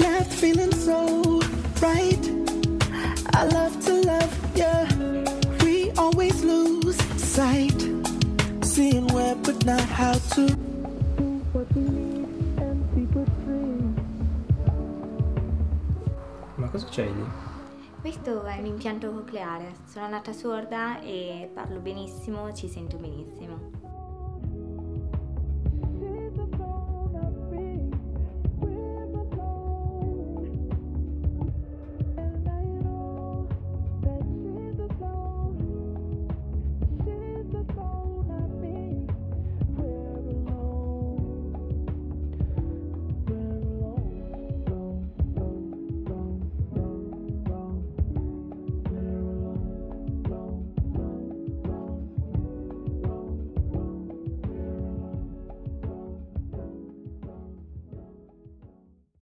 left feeling so right. I love to love ya. We always lose sight, seeing where but not how to. Ma cosa c'è lì? Questo è un impianto cocleare, sono nata sorda e parlo benissimo, ci sento benissimo.